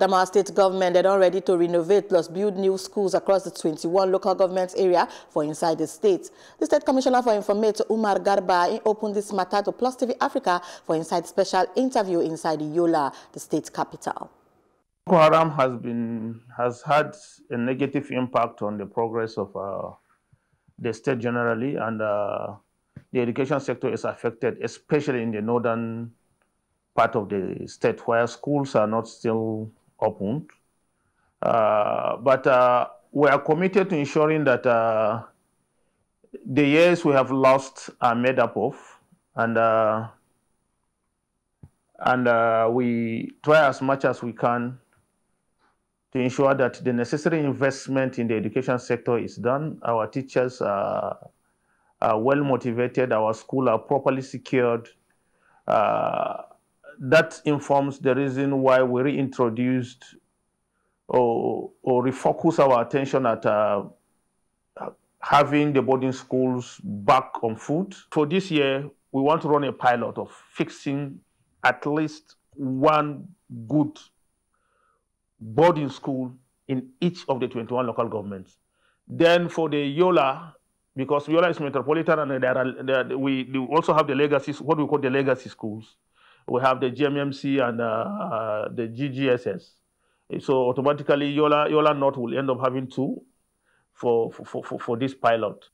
Adamawa state government don ready to renovate plus build new schools across the 21 local government area for inside the state. The state commissioner for information Umar Garba opened this matter to Plus TV Africa for inside special interview inside Yola, the state capital. Boko Haram has been has had a negative impact on the progress of uh, the state generally, and uh, the education sector is affected, especially in the northern part of the state where schools are not still opened. Uh, but uh, we are committed to ensuring that uh, the years we have lost are made up of, and and we try as much as we can to ensure that the necessary investment in the education sector is done. Our teachers are, are well motivated. Our schools are properly secured. Uh, that informs the reason why we reintroduced or, or refocus our attention at uh, having the boarding schools back on foot. For this year, we want to run a pilot of fixing at least one good boarding school in each of the 21 local governments. Then for the Yola, because Yola is metropolitan and there are, there, we, also have the legacy, what we call the legacy schools we have the GMMC and uh, the GGSS. So automatically, Yola, Yola North will end up having two for, for, for, for this pilot.